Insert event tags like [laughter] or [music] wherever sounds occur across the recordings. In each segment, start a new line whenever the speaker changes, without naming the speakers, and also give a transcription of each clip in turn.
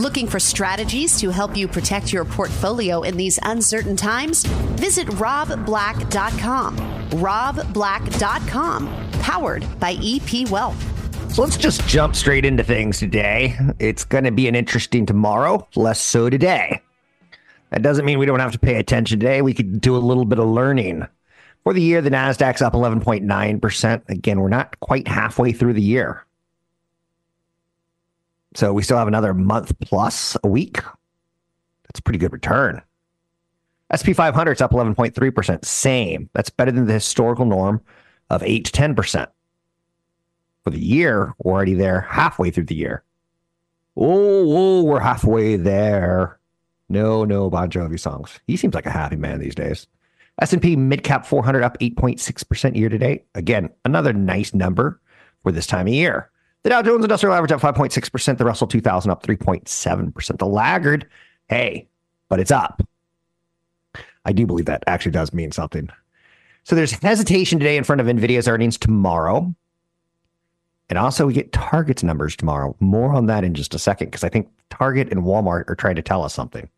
Looking for strategies to help you protect your portfolio in these uncertain times? Visit robblack.com. robblack.com, powered by EP Wealth.
So let's just jump straight into things today. It's going to be an interesting tomorrow, less so today. That doesn't mean we don't have to pay attention today. We could do a little bit of learning. For the year, the NASDAQ's up 11.9%. Again, we're not quite halfway through the year. So we still have another month plus a week. That's a pretty good return. SP 500 is up 11.3%. Same. That's better than the historical norm of 8 to 10%. For the year, we're already there halfway through the year. Oh, oh we're halfway there. No, no Bon Jovi songs. He seems like a happy man these days. S&P Midcap 400 up 8.6% year to date. Again, another nice number for this time of year. The Dow Jones Industrial Average up 5.6%. The Russell 2000 up 3.7%. The laggard, hey, but it's up. I do believe that actually does mean something. So there's hesitation today in front of NVIDIA's earnings tomorrow. And also, we get Target's numbers tomorrow. More on that in just a second, because I think Target and Walmart are trying to tell us something.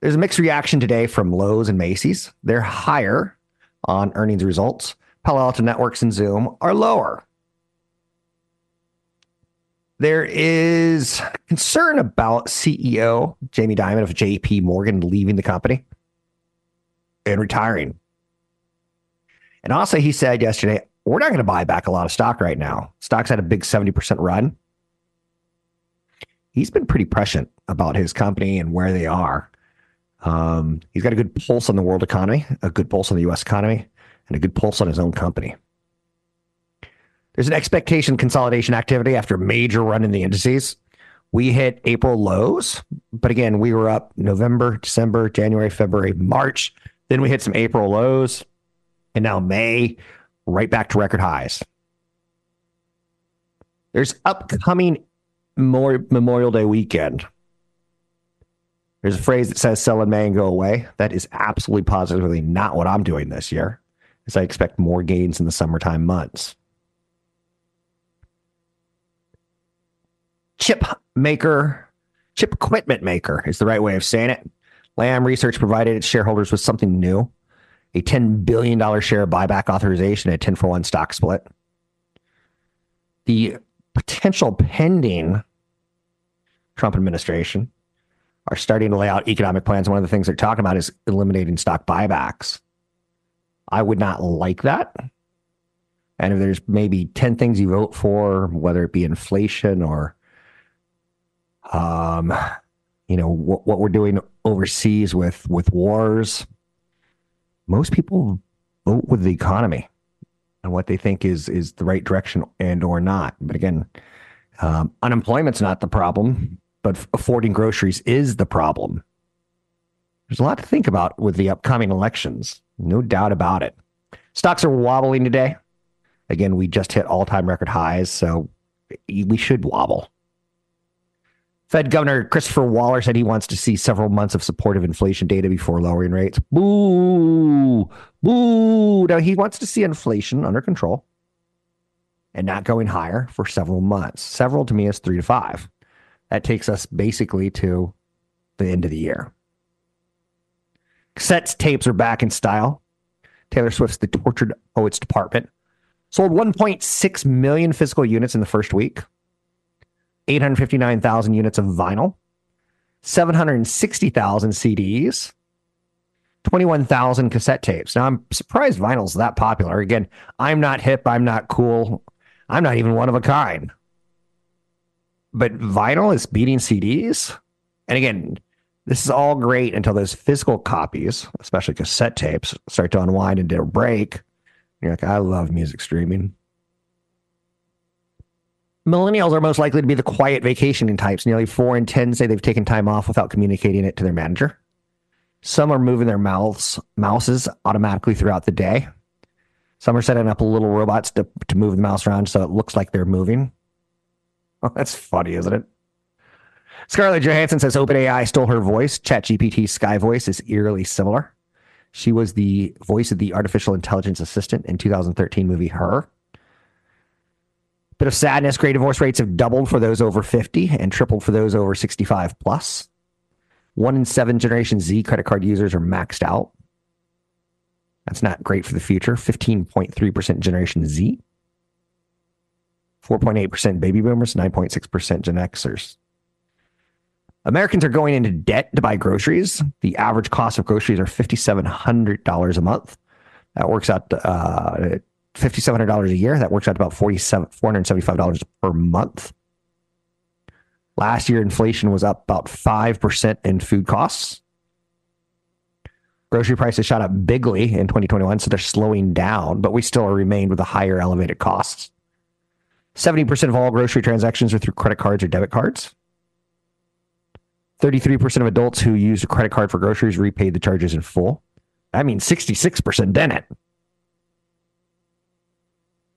There's a mixed reaction today from Lowe's and Macy's. They're higher on earnings results. Palo Alto Networks and Zoom are lower. There is concern about CEO Jamie Dimon of JP Morgan leaving the company and retiring. And also, he said yesterday, we're not going to buy back a lot of stock right now. Stock's had a big 70% run. He's been pretty prescient about his company and where they are. Um, he's got a good pulse on the world economy, a good pulse on the U.S. economy, and a good pulse on his own company. There's an expectation consolidation activity after major run in the indices. We hit April lows, but again, we were up November, December, January, February, March. Then we hit some April lows, and now May, right back to record highs. There's upcoming more Memorial Day weekend. There's a phrase that says sell in May and go away. That is absolutely positively not what I'm doing this year, as I expect more gains in the summertime months. Chip maker, chip equipment maker is the right way of saying it. Lam Research provided its shareholders with something new a $10 billion share buyback authorization, a 10 for 1 stock split. The potential pending Trump administration are starting to lay out economic plans. One of the things they're talking about is eliminating stock buybacks. I would not like that. And if there's maybe 10 things you vote for, whether it be inflation or um, you know what, what we're doing overseas with with wars. Most people vote with the economy and what they think is is the right direction and or not. But again, um, unemployment's not the problem, but affording groceries is the problem. There's a lot to think about with the upcoming elections, no doubt about it. Stocks are wobbling today. Again, we just hit all time record highs, so we should wobble. Fed Governor Christopher Waller said he wants to see several months of supportive inflation data before lowering rates. Boo, boo. Now he wants to see inflation under control and not going higher for several months. Several to me is three to five. That takes us basically to the end of the year. Cassettes tapes are back in style. Taylor Swift's The Tortured Poets Department sold 1.6 million physical units in the first week. 859,000 units of vinyl, 760,000 CDs, 21,000 cassette tapes. Now, I'm surprised vinyl's that popular. Again, I'm not hip, I'm not cool, I'm not even one of a kind. But vinyl is beating CDs. And again, this is all great until those physical copies, especially cassette tapes, start to unwind and a break. You're like, I love music streaming. Millennials are most likely to be the quiet vacationing types. Nearly four in 10 say they've taken time off without communicating it to their manager. Some are moving their mouths, mouses automatically throughout the day. Some are setting up little robots to, to move the mouse around so it looks like they're moving. [laughs] Oh, that's funny, isn't it? Scarlett Johansson says OpenAI stole her voice. ChatGPT Sky Voice is eerily similar. She was the voice of the artificial intelligence assistant in 2013 movie Her. Bit of sadness. Gray divorce rates have doubled for those over 50 and tripled for those over 65 plus. One in seven Generation Z credit card users are maxed out. That's not great for the future. 15.3% Generation Z, 4.8% baby boomers, 9.6% Gen Xers. Americans are going into debt to buy groceries. The average cost of groceries are $5,700 a month. That works out uh, $5,700 a year. That works out to about $475 per month. Last year, inflation was up about 5% in food costs. Grocery prices shot up bigly in 2021, so they're slowing down, but we still remain with the higher elevated costs. 70% of all grocery transactions are through credit cards or debit cards. 33% of adults who used a credit card for groceries repaid the charges in full. That means 66% didn't.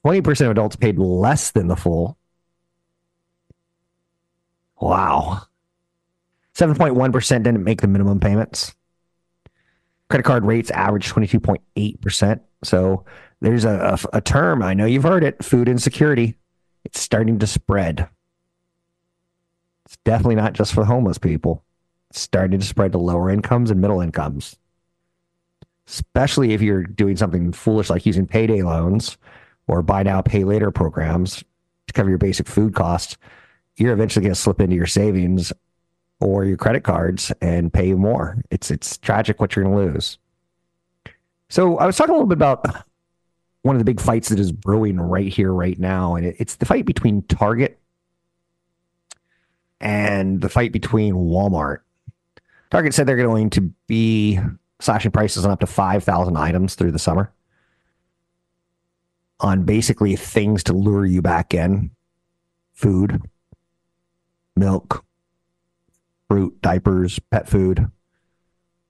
20% of adults paid less than the full. Wow. 7.1% didn't make the minimum payments. Credit card rates average 22.8%. So there's a, a, a term, I know you've heard it food insecurity. It's starting to spread. It's definitely not just for homeless people. It's starting to spread to lower incomes and middle incomes. Especially if you're doing something foolish like using payday loans or buy now, pay later programs to cover your basic food costs, you're eventually going to slip into your savings or your credit cards and pay more. It's it's tragic what you're going to lose. So I was talking a little bit about one of the big fights that is brewing right here, right now, and it's the fight between Target and the fight between Walmart. Target said they're going to be slashing prices on up to 5,000 items through the summer on basically things to lure you back in food, milk, fruit, diapers, pet food.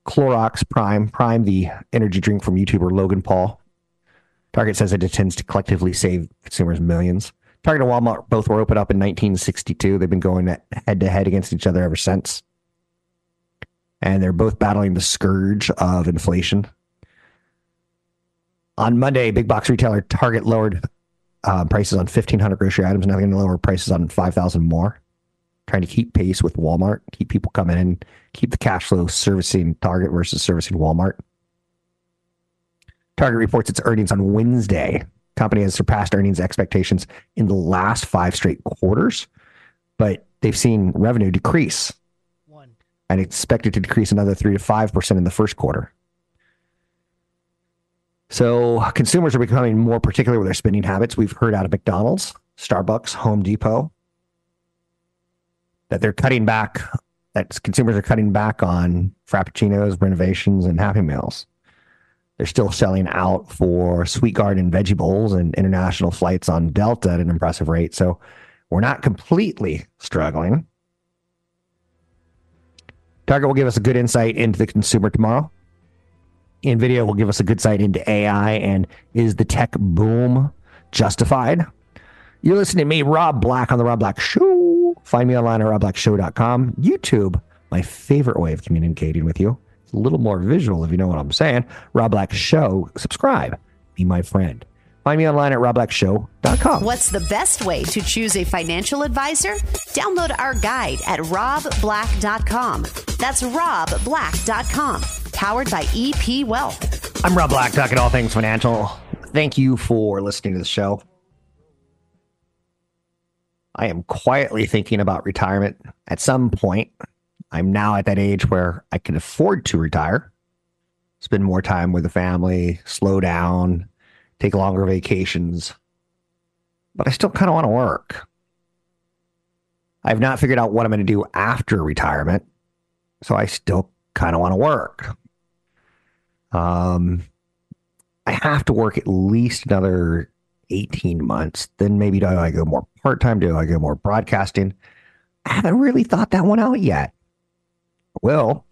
Clorox Prime, Prime, the energy drink from YouTuber Logan Paul. Target says it intends to collectively save consumers millions. Target and Walmart both were opened up in 1962. They've been going head to head against each other ever since. And they're both battling the scourge of inflation. On Monday, big box retailer Target lowered uh, prices on 1,500 grocery items. Now they're going to lower prices on 5,000 more, trying to keep pace with Walmart, keep people coming in, keep the cash flow servicing Target versus servicing Walmart. Target reports its earnings on Wednesday company has surpassed earnings expectations in the last five straight quarters, but they've seen revenue decrease One. and expected to decrease another three to five percent in the first quarter. So consumers are becoming more particular with their spending habits. We've heard out of McDonald's, Starbucks, Home Depot that they're cutting back. That consumers are cutting back on frappuccinos, renovations, and Happy Meals. They're still selling out for Sweetgreen veggie bowls and international flights on Delta at an impressive rate. So we're not completely struggling. Target will give us a good insight into the consumer tomorrow. NVIDIA will give us a good sight into AI and is the tech boom justified? You're listening to me, Rob Black, on The Rob Black Show. Find me online at robblackshow.com. YouTube, my favorite way of communicating with you It's a little more visual if you know what I'm saying. Rob Black Show. Subscribe. Be my friend. Find me online at robblackshow.com.
What's the best way to choose a financial advisor? Download our guide at robblack.com. That's robblack.com. Powered by EP Wealth.
I'm Rob Black, talking all things financial. Thank you for listening to the show. I am quietly thinking about retirement at some point I'm now at that age where I can afford to retire, spend more time with the family, slow down, take longer vacations. But I still kind of want to work. I've not figured out what I'm going to do after retirement. So I still kind of want to work. Um, I have to work at least another 18 months. Then maybe do I go more part time? Do I go more broadcasting? I haven't really thought that one out yet. Well,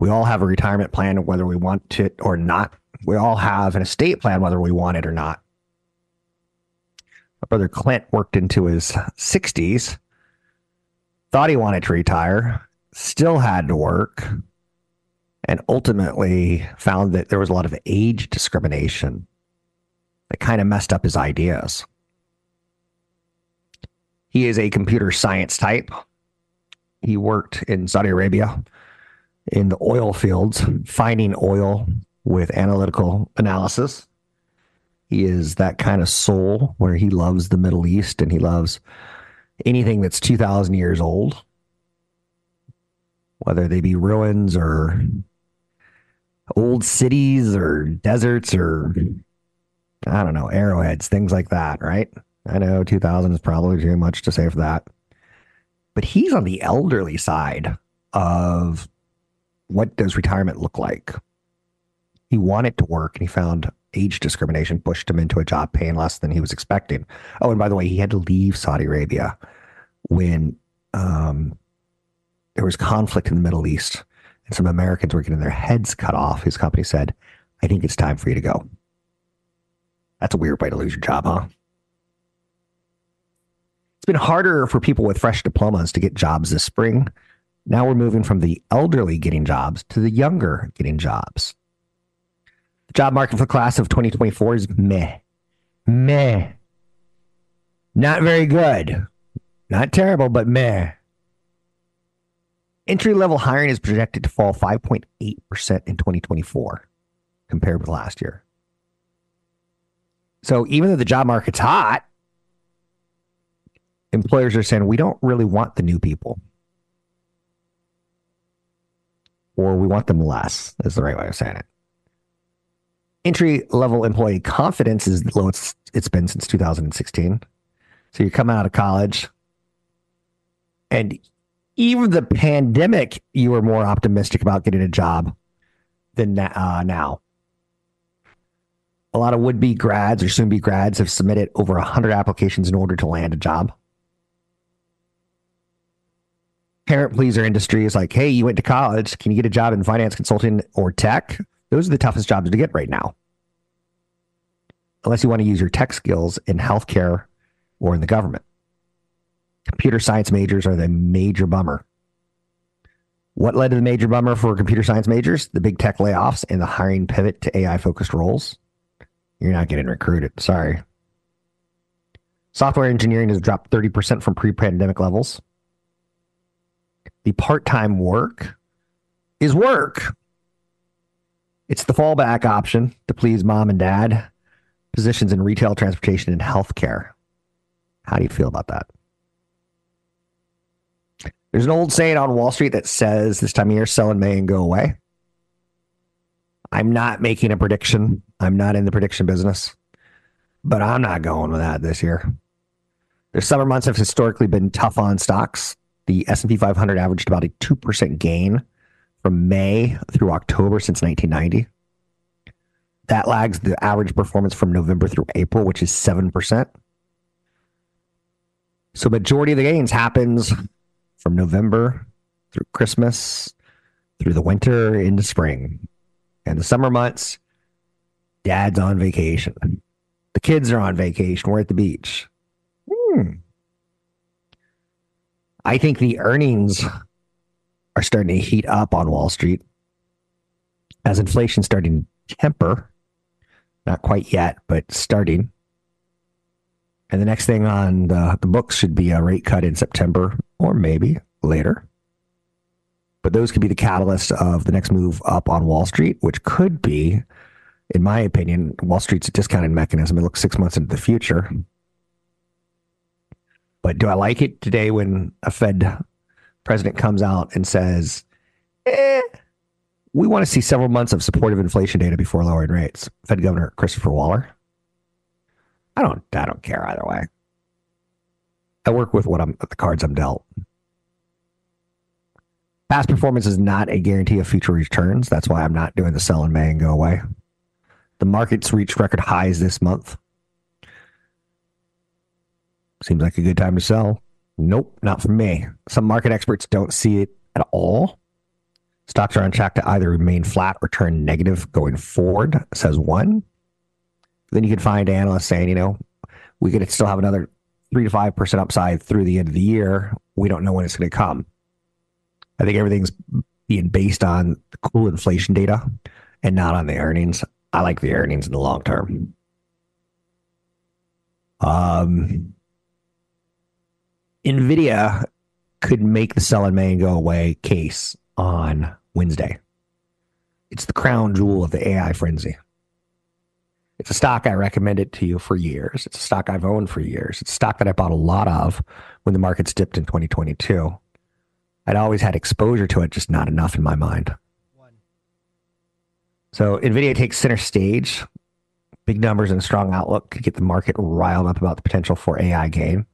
we all have a retirement plan, whether we want it or not. We all have an estate plan, whether we want it or not. My brother Clint worked into his 60s, thought he wanted to retire, still had to work, and ultimately found that there was a lot of age discrimination that kind of messed up his ideas. He is a computer science type. He worked in Saudi Arabia in the oil fields, finding oil with analytical analysis. He is that kind of soul where he loves the Middle East and he loves anything that's 2,000 years old, whether they be ruins or old cities or deserts or, I don't know, arrowheads, things like that, right? I know 2000 is probably too much to say for that. But he's on the elderly side of what does retirement look like? He wanted to work and he found age discrimination pushed him into a job paying less than he was expecting. Oh, and by the way, he had to leave Saudi Arabia when um, there was conflict in the Middle East and some Americans were getting their heads cut off. His company said, I think it's time for you to go. That's a weird way to lose your job, huh? It's been harder for people with fresh diplomas to get jobs this spring. Now we're moving from the elderly getting jobs to the younger getting jobs. The job market for the class of 2024 is meh. Meh. Not very good. Not terrible, but meh. Entry level hiring is projected to fall 5.8% in 2024 compared with last year. So even though the job market's hot, employers are saying we don't really want the new people. Or we want them less, is the right way of saying it. Entry level employee confidence is the lowest it's been since 2016. So you're coming out of college, and even the pandemic, you were more optimistic about getting a job than uh, now. A lot of would be grads or soon be grads have submitted over 100 applications in order to land a job. Parent pleaser industry is like, hey, you went to college. Can you get a job in finance consulting or tech? Those are the toughest jobs to get right now. Unless you want to use your tech skills in healthcare or in the government. Computer science majors are the major bummer. What led to the major bummer for computer science majors? The big tech layoffs and the hiring pivot to AI focused roles. You're not getting recruited. Sorry. Software engineering has dropped 30% from pre pandemic levels. The part time work is work. It's the fallback option to please mom and dad. Positions in retail, transportation, and healthcare. How do you feel about that? There's an old saying on Wall Street that says this time of year, sell in May and go away. I'm not making a prediction. I'm not in the prediction business, but I'm not going with that this year. The summer months have historically been tough on stocks. The S&P 500 averaged about a 2% gain from May through October since 1990. That lags the average performance from November through April, which is 7%. So majority of the gains happens from November through Christmas, through the winter into spring. And the summer months, dad's on vacation. The kids are on vacation. We're at the beach. Hmm. I think the earnings are starting to heat up on Wall Street as inflation starting to temper. Not quite yet, but starting. And the next thing on the, the books should be a rate cut in September or maybe later. But those could be the catalyst of the next move up on Wall Street, which could be, in my opinion, Wall Street's discounted mechanism. It looks six months into the future. But do I like it today when a Fed president comes out and says, eh, we want to see several months of supportive inflation data before lowering rates? Fed Governor Christopher Waller. I don't I don't care either way. I work with what I'm the cards I'm dealt. Past performance is not a guarantee of future returns. That's why I'm not doing the sell in May and go away. The market's reached record highs this month. Seems like a good time to sell. Nope, not for me. Some market experts don't see it at all. Stocks are on track to either remain flat or turn negative going forward, says one. Then you can find analysts saying, you know, we could still have another three to five percent upside through the end of the year. We don't know when it's going to come. I think everything's being based on the cool inflation data and not on the earnings. I like the earnings in the long term. Um, NVIDIA could make the sell in May and go away case on Wednesday. It's the crown jewel of the AI frenzy. It's a stock I recommended to you for years. It's a stock I've owned for years. It's a stock that I bought a lot of when the markets dipped in 2022. I'd always had exposure to it, just not enough in my mind. So NVIDIA takes center stage. Big numbers and strong outlook could get the market riled up about the potential for AI gain.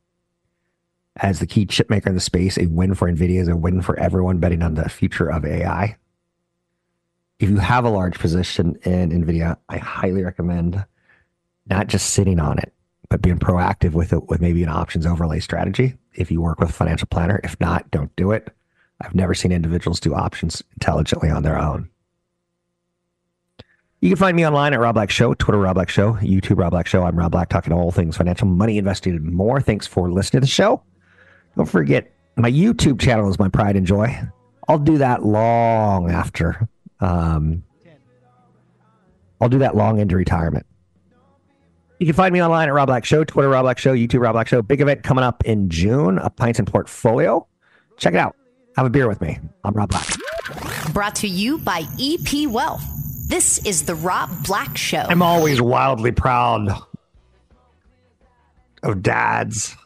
As the key chip maker in the space, a win for NVIDIA is a win for everyone betting on the future of AI if you have a large position in NVIDIA, I highly recommend not just sitting on it, but being proactive with it with maybe an options overlay strategy. If you work with a financial planner, if not, don't do it. I've never seen individuals do options intelligently on their own. You can find me online at Rob Black Show, Twitter Rob Black Show, YouTube Rob Black Show. I'm Rob Black talking all things financial, money, investing, and more. Thanks for listening to the show. Don't forget, my YouTube channel is my pride and joy. I'll do that long after um, I'll do that long into retirement. You can find me online at Rob Black Show, Twitter Rob Black Show, YouTube Rob Black Show. Big event coming up in June, a Pints and Portfolio. Check it out. Have a beer with me. I'm Rob Black.
Brought to you by EP Wealth. This is the Rob Black Show.
I'm always wildly proud of dads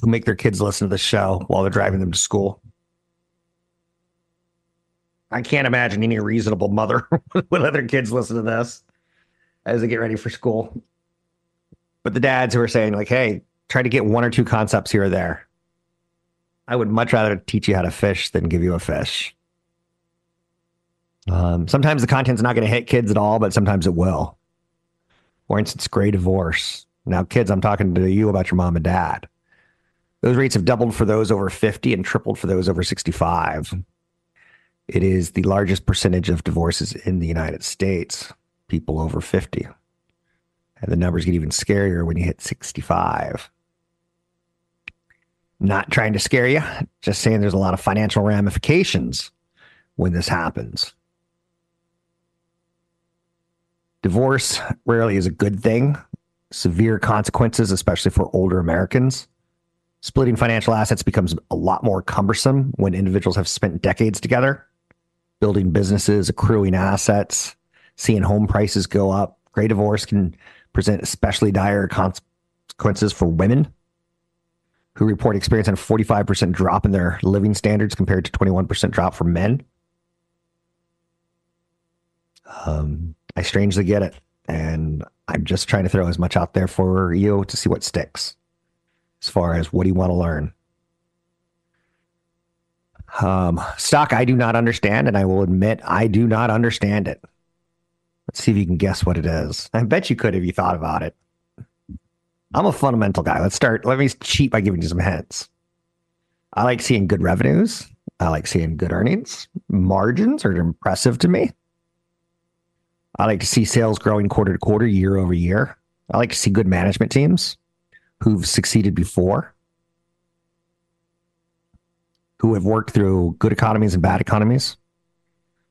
who make their kids listen to the show while they're driving them to school. I can't imagine any reasonable mother [laughs] would let their kids listen to this as they get ready for school. But the dads who are saying, like, hey, try to get one or two concepts here or there. I would much rather teach you how to fish than give you a fish. Um, sometimes the content's not going to hit kids at all, but sometimes it will. For instance, gray divorce. Now, kids, I'm talking to you about your mom and dad. Those rates have doubled for those over 50 and tripled for those over 65. It is the largest percentage of divorces in the United States, people over 50. And the numbers get even scarier when you hit 65. Not trying to scare you, just saying there's a lot of financial ramifications when this happens. Divorce rarely is a good thing. Severe consequences, especially for older Americans. Splitting financial assets becomes a lot more cumbersome when individuals have spent decades together building businesses, accruing assets, seeing home prices go up. Gray divorce can present especially dire consequences for women who report experiencing a 45% drop in their living standards compared to 21% drop for men. Um, I strangely get it. And I'm just trying to throw as much out there for you to see what sticks as far as what do you want to learn. Um, stock I do not understand, and I will admit I do not understand it. Let's see if you can guess what it is. I bet you could if you thought about it. I'm a fundamental guy. Let's start. Let me cheat by giving you some hints. I like seeing good revenues. I like seeing good earnings. Margins are impressive to me. I like to see sales growing quarter to quarter, year over year. I like to see good management teams who've succeeded before who have worked through good economies and bad economies.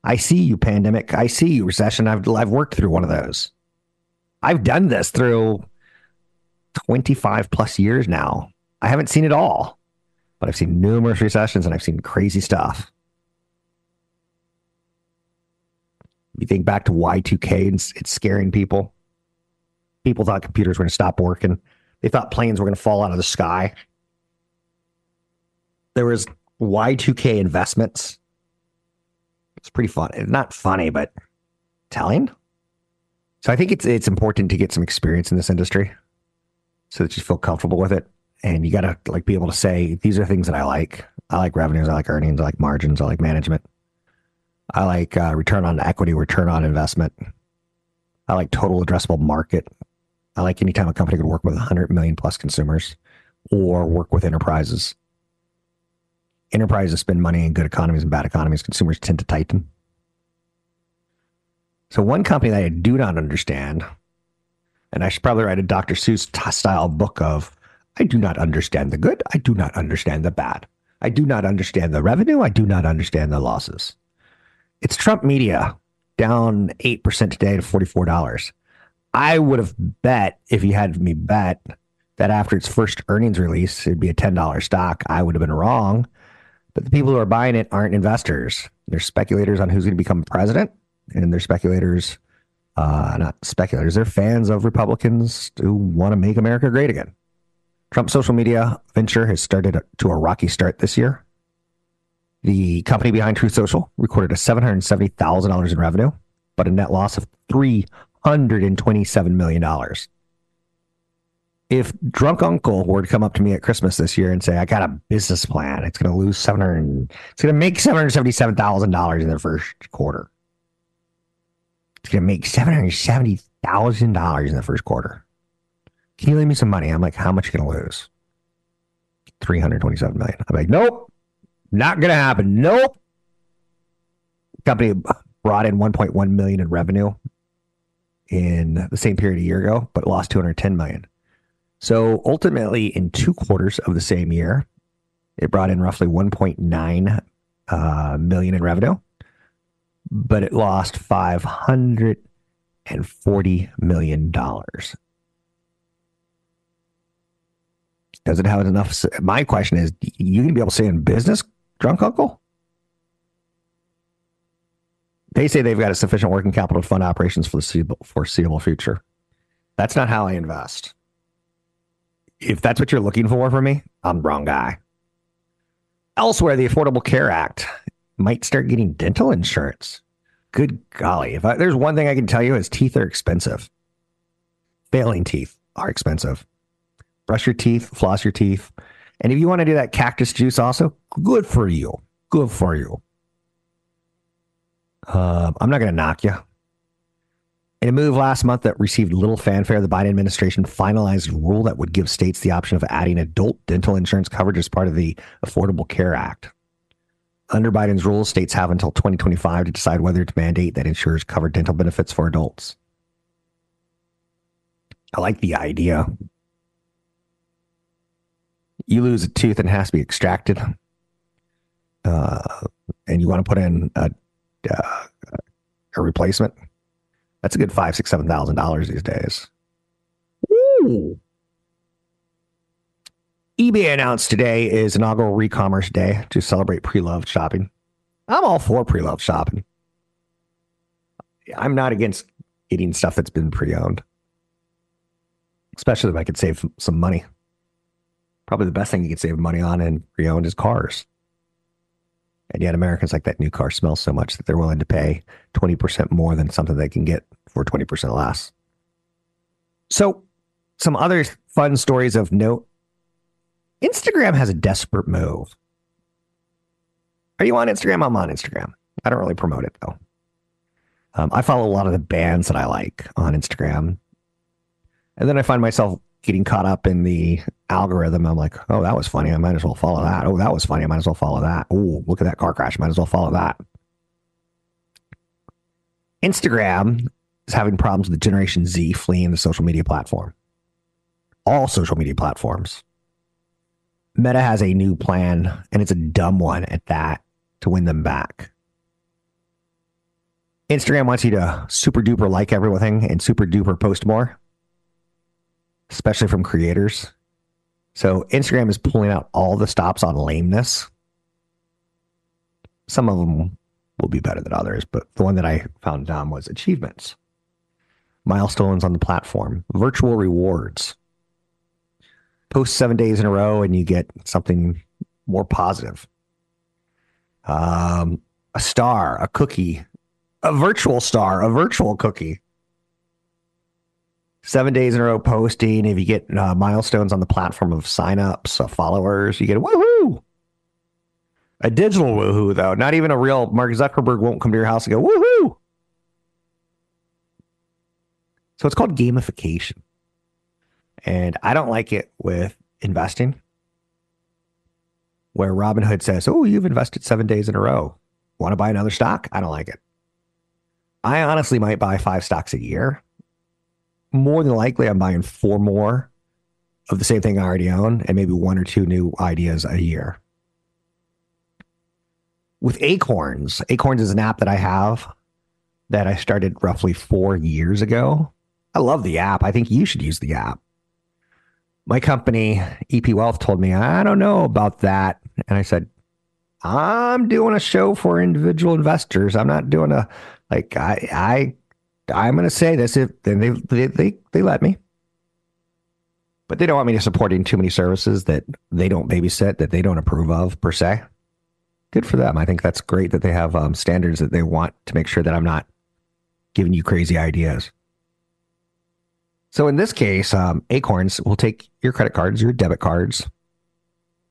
I see you, pandemic. I see you, recession. I've, I've worked through one of those. I've done this through 25 plus years now. I haven't seen it all, but I've seen numerous recessions and I've seen crazy stuff. You think back to Y2K and it's scaring people. People thought computers were going to stop working. They thought planes were going to fall out of the sky. There was Y2K investments. It's pretty fun. Not funny, but telling. So I think it's it's important to get some experience in this industry so that you feel comfortable with it. And you gotta like be able to say, these are things that I like. I like revenues, I like earnings, I like margins, I like management. I like uh, return on equity, return on investment. I like total addressable market. I like anytime a company could work with 100 million plus consumers or work with enterprises enterprises spend money in good economies and bad economies. Consumers tend to tighten. So, one company that I do not understand, and I should probably write a Dr. Seuss style book of, I do not understand the good. I do not understand the bad. I do not understand the revenue. I do not understand the losses. It's Trump Media down 8% today to $44. I would have bet, if you had me bet, that after its first earnings release, it'd be a $10 stock. I would have been wrong. But the people who are buying it aren't investors. They're speculators on who's going to become president, and they're speculators, uh, not speculators, they're fans of Republicans who want to make America great again. Trump's social media venture has started to a rocky start this year. The company behind Truth Social recorded a $770,000 in revenue, but a net loss of $327 million if drunk uncle were to come up to me at Christmas this year and say, I got a business plan, it's going to lose 700, it's going to make $777,000 in the first quarter. It's going to make $770,000 in the first quarter. Can you leave me some money? I'm like, how much are you going to lose? 327 million. I'm like, nope, not going to happen. Nope. Company brought in 1.1 million in revenue in the same period a year ago, but lost 210 million. So ultimately, in two quarters of the same year, it brought in roughly 1.9 uh, million in revenue, but it lost 540 million dollars. Does it have enough? My question is, you gonna be able to stay in business, drunk uncle? They say they've got a sufficient working capital to fund operations for the foreseeable future. That's not how I invest if that's what you're looking for from me, I'm the wrong guy. Elsewhere, the Affordable Care Act might start getting dental insurance. Good golly. If I, there's one thing I can tell you is teeth are expensive. Failing teeth are expensive. Brush your teeth, floss your teeth. And if you want to do that cactus juice also, good for you. Good for you. Uh, I'm not going to knock you. In a move last month that received little fanfare, the Biden administration finalized a rule that would give states the option of adding adult dental insurance coverage as part of the Affordable Care Act. Under Biden's rule, states have until 2025 to decide whether to mandate that insurers cover dental benefits for adults. I like the idea. You lose a tooth and it has to be extracted, uh, and you want to put in a, uh, a replacement that's a good five, six, seven thousand dollars these days. Ooh. eBay announced today is inaugural re-commerce day to celebrate pre-loved shopping. I'm all for pre-loved shopping. I'm not against getting stuff that's been pre-owned, especially if I could save some money. Probably the best thing you could save money on in pre-owned is cars. And yet Americans like that new car smells so much that they're willing to pay 20% more than something they can get for 20% less. So, some other fun stories of note Instagram has a desperate move. Are you on Instagram? I'm on Instagram. I don't really promote it though. Um, I follow a lot of the bands that I like on Instagram. And then I find myself getting caught up in the algorithm. I'm like, oh, that was funny. I might as well follow that. Oh, that was funny. I might as well follow that. Oh, look at that car crash. Might as well follow that. Instagram is having problems with Generation Z fleeing the social media platform. All social media platforms. Meta has a new plan, and it's a dumb one at that to win them back. Instagram wants you to super duper like everything and super duper post more especially from creators. So Instagram is pulling out all the stops on lameness. Some of them will be better than others, but the one that I found dumb was achievements, milestones on the platform, virtual rewards. Post seven days in a row and you get something more positive. Um, a star, a cookie, a virtual star, a virtual cookie seven days in a row posting. If you get uh, milestones on the platform of signups, uh, followers, you get a woohoo. A digital woohoo, though, not even a real Mark Zuckerberg won't come to your house and go woohoo. So it's called gamification. And I don't like it with investing, where Robinhood says, Oh, you've invested seven days in a row. Want to buy another stock? I don't like it. I honestly might buy five stocks a year more than likely I'm buying four more of the same thing I already own and maybe one or two new ideas a year. With Acorns, Acorns is an app that I have that I started roughly four years ago. I love the app. I think you should use the app. my company, EP Wealth, told me, I don't know about that. And I said, I'm doing a show for individual investors. I'm not doing a like I I I'm going to say this if then they, they they they let me. But they don't want me to supporting too many services that they don't babysit that they don't approve of per se. Good for them. I think that's great that they have um, standards that they want to make sure that I'm not giving you crazy ideas. So in this case, um, Acorns will take your credit cards, your debit cards.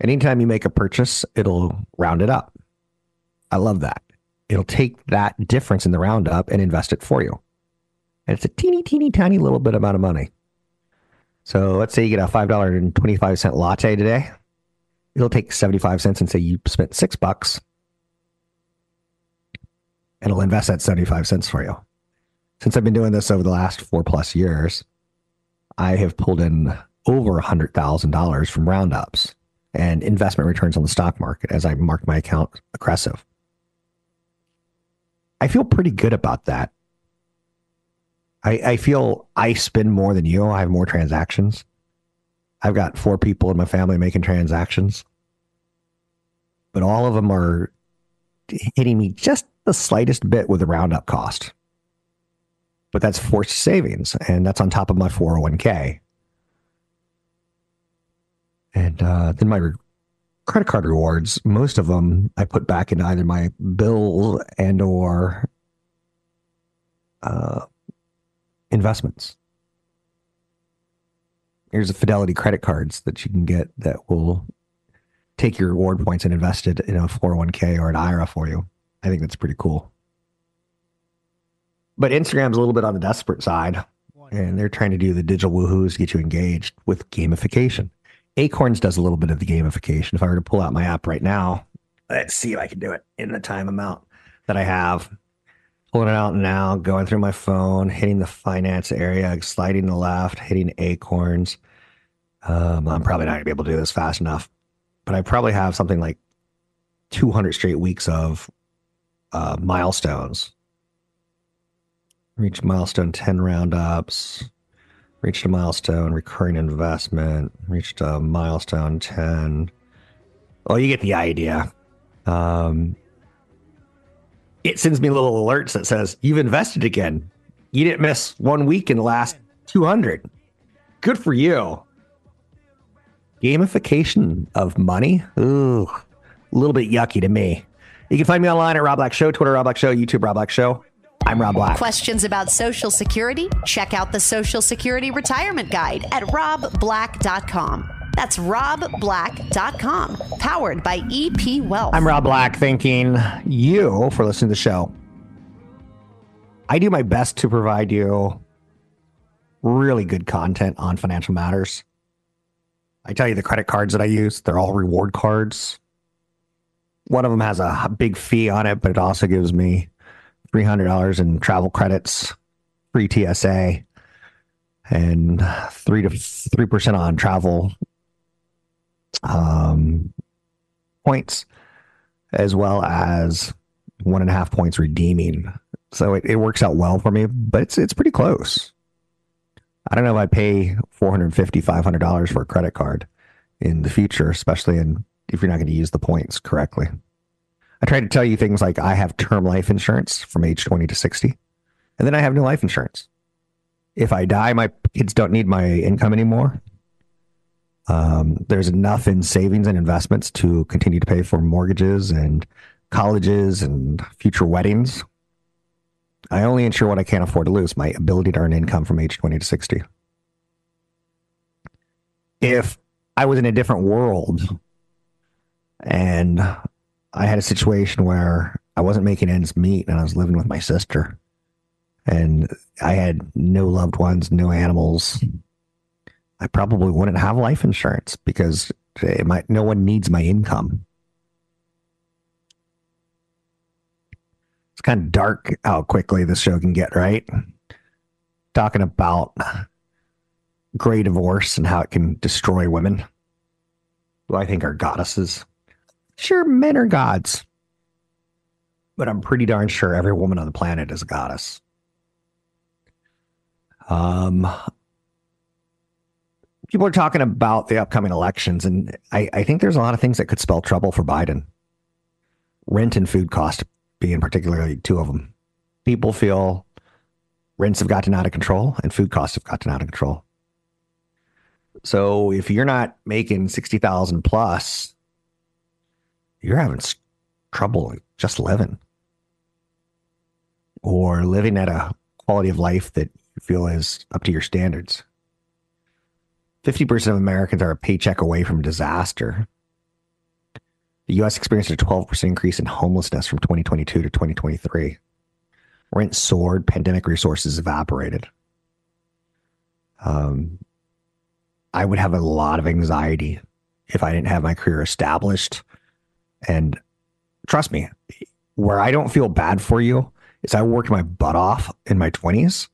Anytime you make a purchase, it'll round it up. I love that. It'll take that difference in the roundup and invest it for you. And it's a teeny, teeny, tiny little bit amount of money. So let's say you get a $5.25 latte today. It'll take 75 cents and say you spent six bucks. And it'll invest that 75 cents for you. Since I've been doing this over the last four plus years, I have pulled in over a $100,000 from roundups and investment returns on the stock market as I mark my account aggressive. I feel pretty good about that. I, I feel I spend more than you. I have more transactions. I've got four people in my family making transactions, but all of them are hitting me just the slightest bit with the roundup cost but that's forced savings, and that's on top of my 401k. And uh, then my re- credit card rewards, most of them I put back into either my bill and or uh, investments. Here's a Fidelity credit cards that you can get that will take your reward points and invest it in a 401k or an IRA for you. I think that's pretty cool. But Instagram's a little bit on the desperate side, and they're trying to do the digital woohoos to get you engaged with gamification. Acorns does a little bit of the gamification. If I were to pull out my app right now, let's see if I can do it in the time amount that I have. Pulling it out now, going through my phone, hitting the finance area, sliding the left, hitting acorns. Um, I'm probably not going to be able to do this fast enough, but I probably have something like 200 straight weeks of uh, milestones Reached milestone 10 roundups. Reached a milestone recurring investment. Reached a milestone 10. Oh, you get the idea. Um, it sends me little alerts that says, You've invested again. You didn't miss one week in the last 200. Good for you. Gamification of money? Ooh, a little bit yucky to me. You can find me online at Rob Black Show, Twitter Rob Black Show, YouTube Rob Black Show. I'm Rob Black.
Questions about Social Security? Check out the Social Security Retirement Guide at robblack.com. That's robblack.com, powered by EP Wealth.
I'm Rob Black, thanking you for listening to the show. I do my best to provide you really good content on financial matters. I tell you the credit cards that I use, they're all reward cards. One of them has a big fee on it, but it also gives me $300 in travel credits, free TSA, and three to three percent on travel um, points, as well as one and a half points redeeming. So it, it works out well for me, but it's it's pretty close. I don't know if I pay $450, $500 for a credit card in the future, especially in if you're not going to use the points correctly. I try to tell you things like I have term life insurance from age 20 to 60, and then I have new life insurance. If I die, my kids don't need my income anymore. Um, there's enough in savings and investments to continue to pay for mortgages and colleges and future weddings. I only insure what I can't afford to lose my ability to earn income from age 20 to 60. If I was in a different world and I had a situation where I wasn't making ends meet and I was living with my sister. And I had no loved ones, no animals. I probably wouldn't have life insurance because might, no one needs my income. It's kind of dark how quickly this show can get, right? Talking about gray divorce and how it can destroy women, who I think are goddesses. Sure, men are gods. But I'm pretty darn sure every woman on the planet is a goddess. Um, people are talking about the upcoming elections, and I, I think there's a lot of things that could spell trouble for Biden. Rent and food cost being particularly two of them. People feel rents have gotten out of control and food costs have gotten out of control. So if you're not making 60,000 plus, you're having trouble just living or living at a quality of life that you feel is up to your standards. 50% of Americans are a paycheck away from disaster. The US experienced a 12% increase in homelessness from 2022 to 2023. Rent soared, pandemic resources evaporated. Um, I would have a lot of anxiety if I didn't have my career established. And trust me, where I don't feel bad for you is I worked my butt off in my 20s.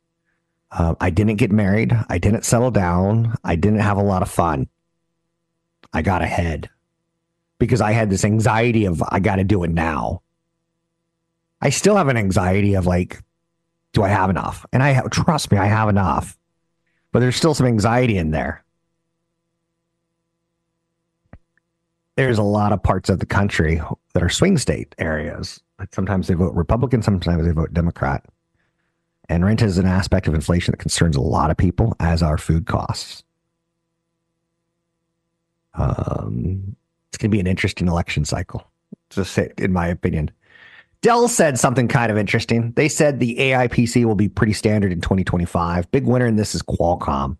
Uh, I didn't get married. I didn't settle down. I didn't have a lot of fun. I got ahead because I had this anxiety of I got to do it now. I still have an anxiety of like, do I have enough? And I have, trust me, I have enough, but there's still some anxiety in there. There's a lot of parts of the country that are swing state areas. Sometimes they vote Republican, sometimes they vote Democrat. And rent is an aspect of inflation that concerns a lot of people, as are food costs. Um, it's going to be an interesting election cycle, just in my opinion. Dell said something kind of interesting. They said the AI PC will be pretty standard in 2025. Big winner in this is Qualcomm.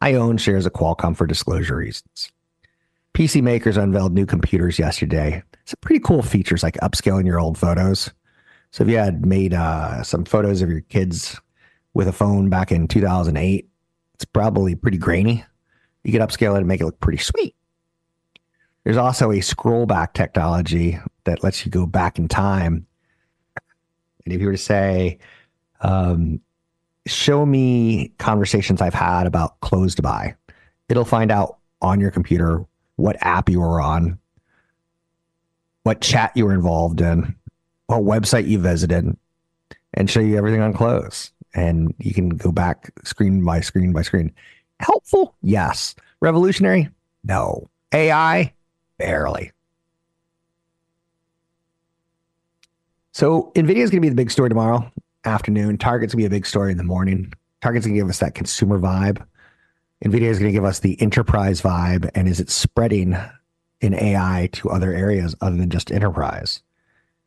I own shares of Qualcomm for disclosure reasons. PC makers unveiled new computers yesterday. Some pretty cool features like upscaling your old photos. So if you had made uh, some photos of your kids with a phone back in 2008, it's probably pretty grainy. You could upscale it and make it look pretty sweet. There's also a scroll back technology that lets you go back in time. And if you were to say, um, show me conversations I've had about closed by, it'll find out on your computer what app you were on, what chat you were involved in, what website you visited, and show you everything on clothes. And you can go back screen by screen by screen. Helpful? Yes. Revolutionary? No. AI? Barely. So NVIDIA is going to be the big story tomorrow afternoon. Target's going to be a big story in the morning. Target's going to give us that consumer vibe. NVIDIA is going to give us the enterprise vibe. And is it spreading in AI to other areas other than just enterprise?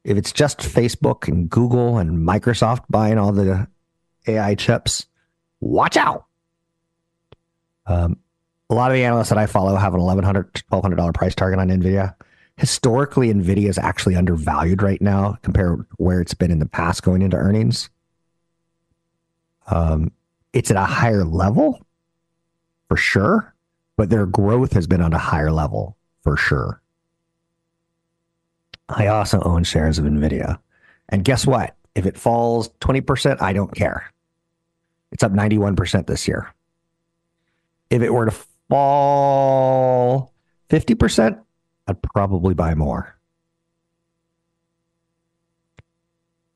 If it's just Facebook and Google and Microsoft buying all the AI chips, watch out. Um, a lot of the analysts that I follow have an $1,100 $1,200 price target on NVIDIA. Historically, NVIDIA is actually undervalued right now compared to where it's been in the past going into earnings. Um, it's at a higher level for sure, but their growth has been on a higher level for sure. I also own shares of NVIDIA. And guess what? If it falls 20%, I don't care. It's up 91% this year. If it were to fall 50%, I'd probably buy more.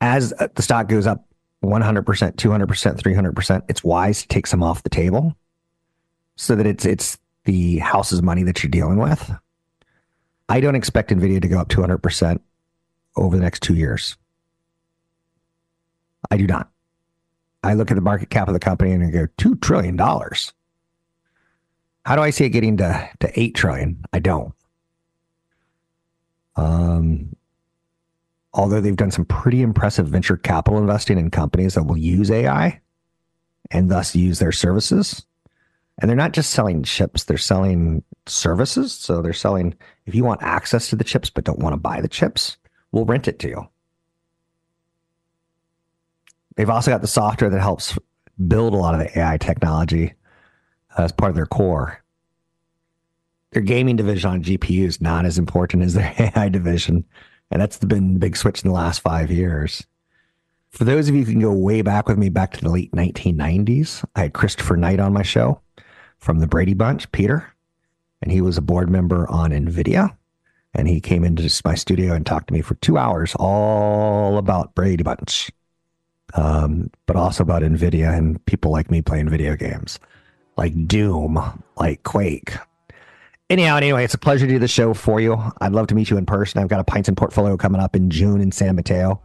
As uh, the stock goes up 100%, 200%, 300%, it's wise to take some off the table so that it's it's the house's money that you're dealing with. I don't expect Nvidia to go up 200% over the next 2 years. I do not. I look at the market cap of the company and I go 2 trillion dollars. How do I see it getting to, to 8 trillion? I don't. Um, although they've done some pretty impressive venture capital investing in companies that will use AI and thus use their services. And they're not just selling chips, they're selling services. So they're selling, if you want access to the chips but don't want to buy the chips, we'll rent it to you. They've also got the software that helps build a lot of the AI technology as part of their core. Their gaming division on GPU is not as important as their [laughs] AI division. And that's been the big switch in the last five years. For those of you who can go way back with me back to the late 1990s, I had Christopher Knight on my show from the Brady Bunch, Peter, and he was a board member on NVIDIA. And he came into my studio and talked to me for two hours all about Brady Bunch, um, but also about NVIDIA and people like me playing video games. like Doom, like Quake. Anyhow, anyway, it's a pleasure to do the show for you. I'd love to meet you in person. I've got a Pints and Portfolio coming up in June in San Mateo.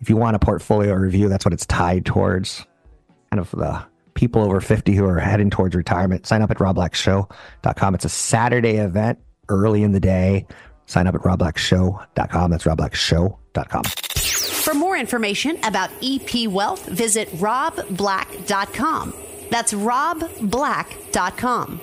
If you want a portfolio review, that's what it's tied towards. Kind of the people over 50 who are heading towards retirement. Sign up at robblackshow.com. It's a Saturday event early in the day. Sign up at robblackshow.com. That's robblackshow.com.
For more information about EP Wealth, visit robblack.com. That's robblack.com.